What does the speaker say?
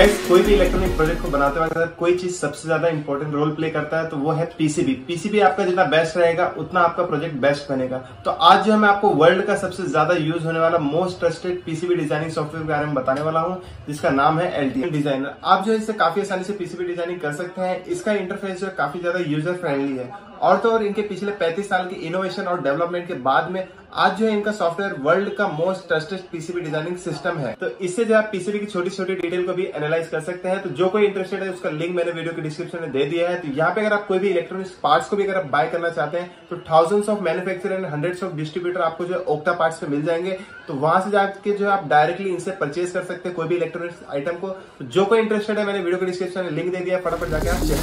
Guys कोई भी electronic project को बनाते वक्त अगर कोई चीज़ सबसे ज़्यादा इंपॉर्टेंट रोल प्ले करता है तो वो है पीसीबी पीसीबी आपका जितना बेस्ट रहेगा, उतना आपका प्रोजेक्ट बेस्ट बनेगा। तो आज जो है, मैं आपको वर्ल्ड का सबसे ज़्यादा यूज़ होने वाला most trusted PCB designing software के बारे में बताने वाला हूँ, जिसका नाम है एलटीएम डिज़ाइनर आप जो है इससे काफ़ी आसानी से पीसीबी डिज़ाइनिंग कर सकते हैं। इसका इंटरफेस जो है, काफ़ी ज़्यादा यूज़र फ्रेंडली है। और तो और इनके पिछले 35 साल के इनोवेशन और डेवलपमेंट के बाद में आज जो है इनका सॉफ्टवेयर वर्ल्ड का most trusted PCB designing system है। तो इससे जो आप पीसीबी की छोटी छोटी डिटेल को भी एनालाइज कर सकते हैं। तो जो कोई इंटरेस्टेड है, उसका लिंक मैंने वीडियो के डिस्क्रिप्शन में दे दिया है। तो यहाँ पे अगर आप कोई भी इलेक्ट्रॉनिक्स पार्ट्स को भी अगर आप बाय करना चाहते हैं तो thousands of manufacturer and hundreds of distributor आपको जो ओक्टा पार्ट्स पे मिल जाएँगे। तो वहाँ से जाके जो आप डायरेक्टली इनसे परचेज कर सकते हैं कोई भी इलेक्ट्रॉनिक्स आइटम को। तो जो कोई इंटरेस्टेड है, मैंने वीडियो के डिस्क्रिप्शन में लिंक दे दिया फटाफट जाके आप चेक